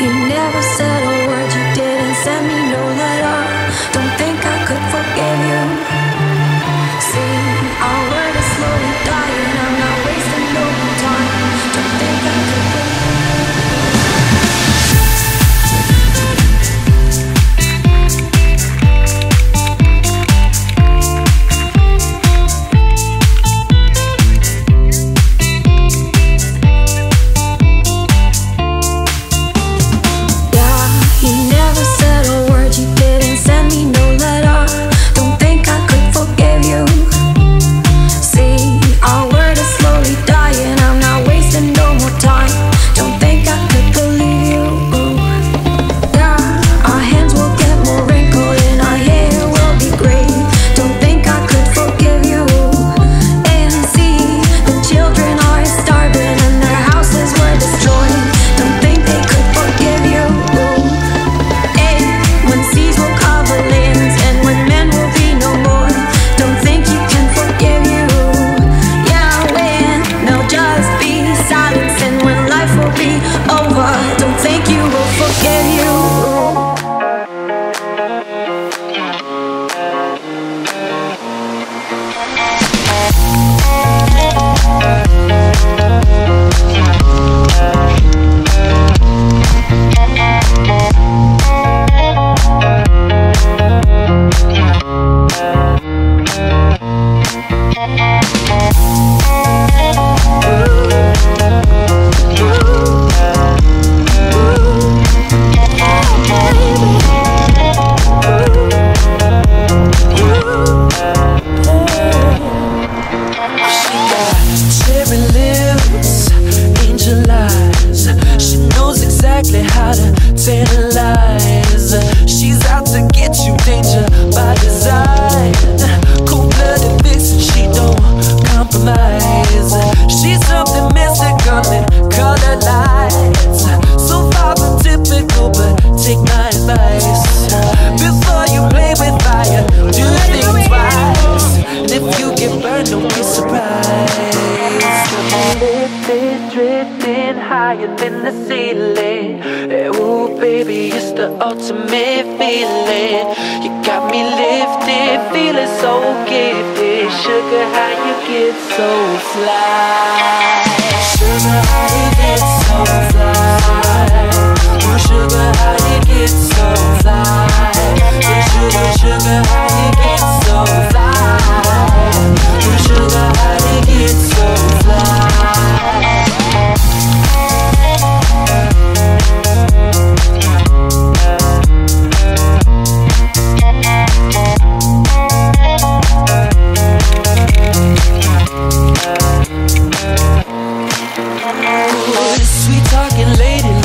You never said a word, you didn't send me higher than the ceiling. Hey, Ooh, baby, it's the ultimate feeling. You got me lifted, feeling so gifted. Sugar, how you get so fly? Sugar, how you get so fly? Ooh, sugar, how you get so fly? Ooh, sugar, sugar, how you get so fly? Ooh, sugar, how you get so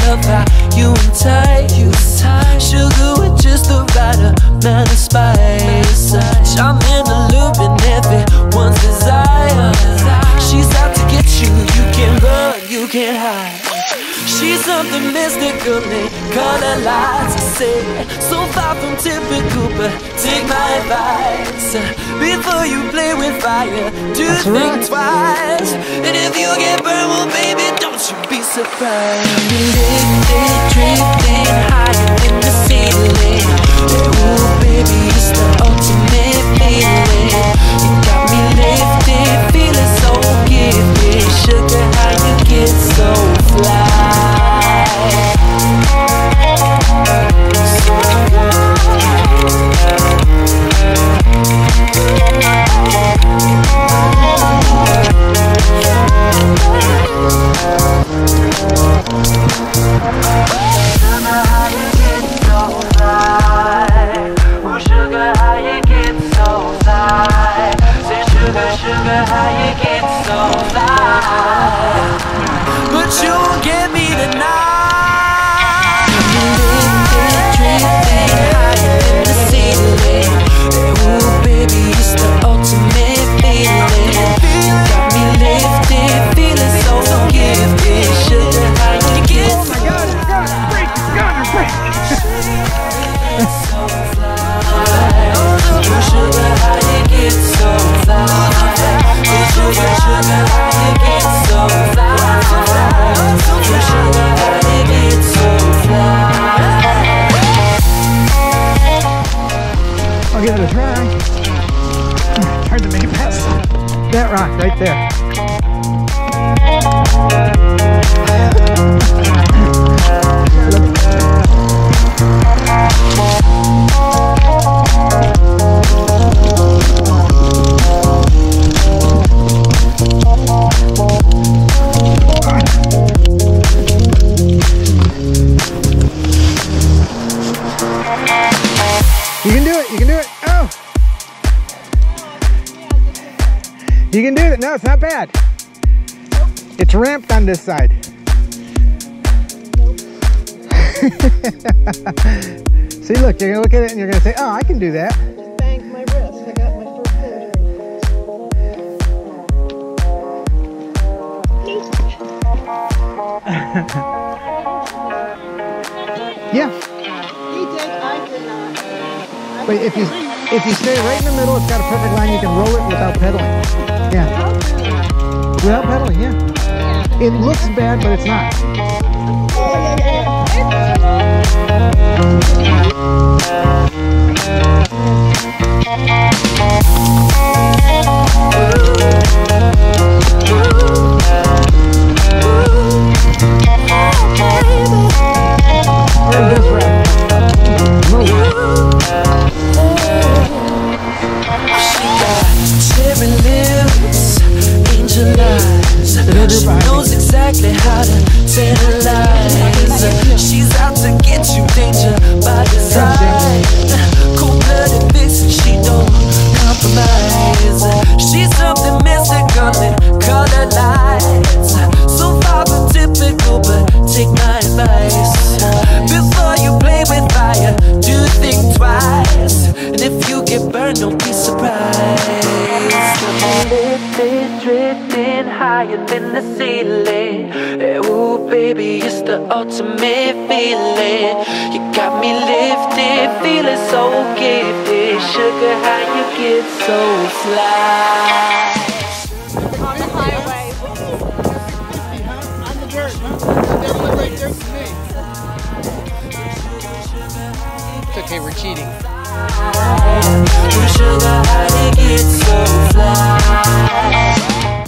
of how you and tight Sugar with just the right amount of spice. I'm in the loop and everyone's desire. She's out to get you, you can't run, you can't hide see something mystical in color lights. Say, so far from typical, but take my advice. Before you play with fire, do That's think right. twice. And if you get burned, well, baby, don't you be surprised. Drifting, drifting, higher in the ceiling. make it so loud, But you'll get me night. right there. Good. No, it's not bad. It's ramped on this side. See, look, you're gonna look at it and you're gonna say, oh, I can do that. Banged my wrist. I got my first injury. Yeah, He did, I did not. I but if you if you stay right in the middle, it's got a perfect line. You can roll it without pedaling. Without pedaling. Yeah, it looks bad, but it's not. Or don't be surprised. Lifted, drifting higher than the ceiling. Eh, Ooh, baby, it's the ultimate feeling. You got me lifted, feeling so gifted. Sugar, how you get so fly? On the highway. The huh? Like dirt to me. It's okay, we're cheating. Sugar, how you get so fly?